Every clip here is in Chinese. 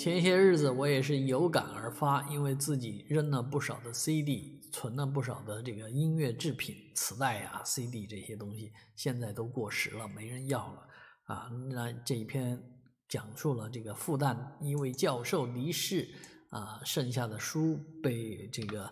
前些日子我也是有感而发，因为自己扔了不少的 CD，存了不少的这个音乐制品、磁带啊、CD 这些东西，现在都过时了，没人要了啊。那这一篇讲述了这个复旦一位教授离世啊，剩下的书被这个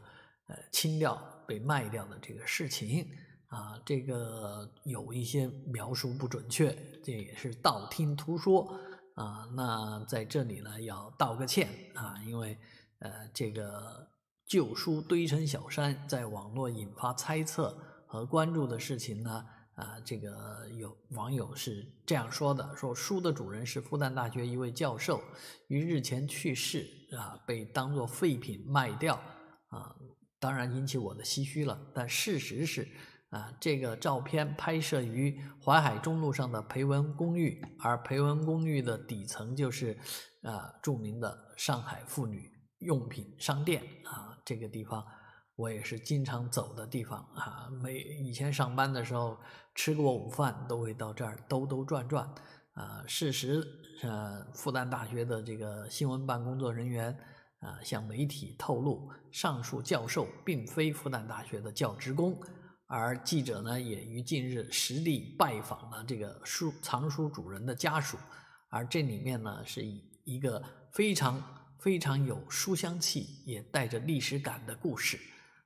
呃清掉、被卖掉的这个事情啊，这个有一些描述不准确，这也是道听途说。啊，那在这里呢，要道个歉啊，因为呃，这个旧书堆成小山，在网络引发猜测和关注的事情呢，啊，这个有网友是这样说的：说书的主人是复旦大学一位教授，于日前去世啊，被当作废品卖掉啊，当然引起我的唏嘘了。但事实是。啊，这个照片拍摄于淮海中路上的培文公寓，而培文公寓的底层就是啊著名的上海妇女用品商店啊，这个地方我也是经常走的地方啊。每以前上班的时候吃过午饭，都会到这儿兜兜转转啊。事实呃，复旦大学的这个新闻办工作人员啊向媒体透露，上述教授并非复旦大学的教职工。而记者呢，也于近日实地拜访了这个书藏书主人的家属，而这里面呢，是以一个非常非常有书香气，也带着历史感的故事。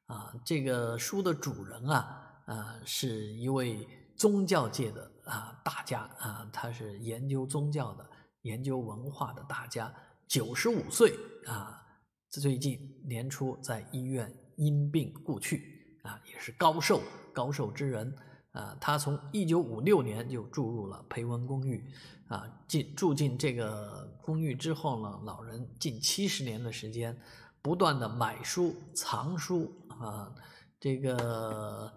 啊，这个书的主人啊，啊，是一位宗教界的啊大家啊，他是研究宗教的、研究文化的大家，九十五岁啊，最近年初在医院因病故去。啊，也是高寿高寿之人啊！他从一九五六年就住入了培文公寓，啊，进住进这个公寓之后呢，老人近七十年的时间，不断的买书藏书啊，这个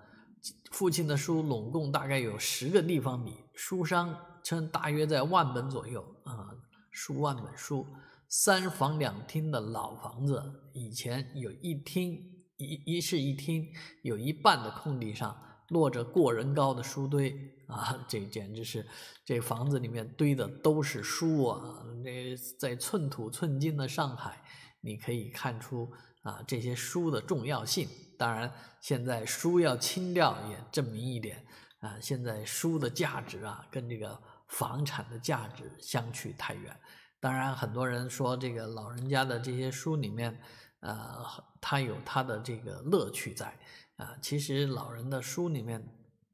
父亲的书拢共大概有十个立方米，书商称大约在万本左右啊，数万本书，三房两厅的老房子，以前有一厅。一一室一厅，有一半的空地上落着过人高的书堆啊！这简直是，这房子里面堆的都是书啊！这在寸土寸金的上海，你可以看出啊这些书的重要性。当然，现在书要清掉，也证明一点啊，现在书的价值啊，跟这个房产的价值相去太远。当然，很多人说这个老人家的这些书里面。呃，他有他的这个乐趣在啊。其实老人的书里面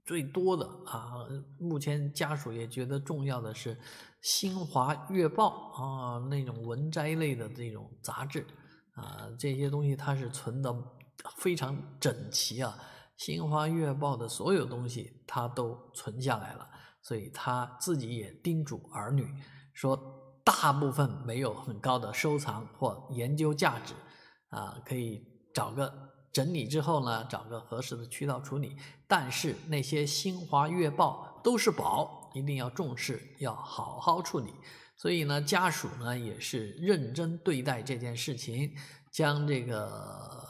最多的啊，目前家属也觉得重要的是《新华月报》啊那种文摘类的这种杂志啊，这些东西他是存的非常整齐啊。《新华月报》的所有东西他都存下来了，所以他自己也叮嘱儿女说，大部分没有很高的收藏或研究价值。啊，可以找个整理之后呢，找个合适的渠道处理。但是那些《新华月报》都是宝，一定要重视，要好好处理。所以呢，家属呢也是认真对待这件事情，将这个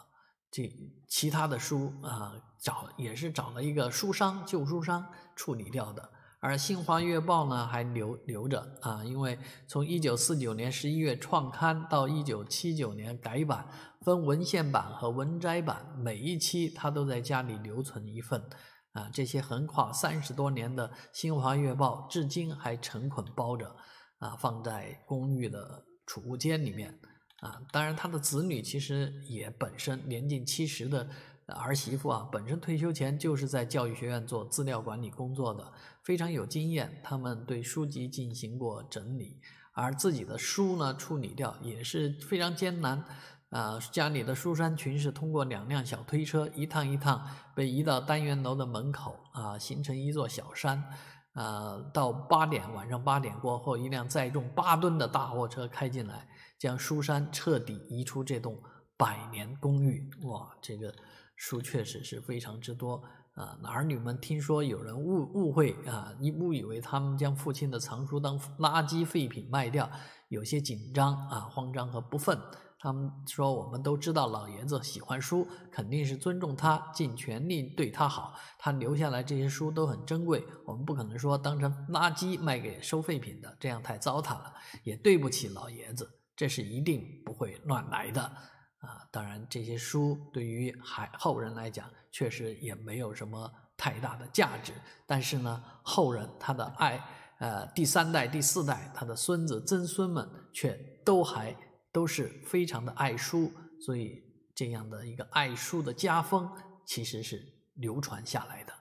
这其他的书啊找也是找了一个书商旧书商处理掉的。而《新华月报》呢还留留着啊，因为从一九四九年十一月创刊到一九七九年改版，分文献版和文摘版，每一期他都在家里留存一份啊。这些横跨三十多年的《新华月报》，至今还成捆包着啊，放在公寓的储物间里面啊。当然，他的子女其实也本身年近七十的。儿媳妇啊，本身退休前就是在教育学院做资料管理工作的，非常有经验。他们对书籍进行过整理，而自己的书呢处理掉也是非常艰难。啊，家里的书山群是通过两辆小推车一趟一趟被移到单元楼的门口啊，形成一座小山。啊，到八点晚上八点过后，一辆载重八吨的大货车开进来，将书山彻底移出这栋百年公寓。哇，这个。书确实是非常之多啊！儿女们听说有人误误会啊，误以为他们将父亲的藏书当垃圾废品卖掉，有些紧张啊、慌张和不忿。他们说：“我们都知道老爷子喜欢书，肯定是尊重他，尽全力对他好。他留下来这些书都很珍贵，我们不可能说当成垃圾卖给收废品的，这样太糟蹋了，也对不起老爷子。”这是一定不会乱来的啊。当然，这些书对于海后人来讲，确实也没有什么太大的价值。但是呢，后人他的爱，呃，第三代、第四代，他的孙子、曾孙们却都还都是非常的爱书，所以这样的一个爱书的家风，其实是流传下来的。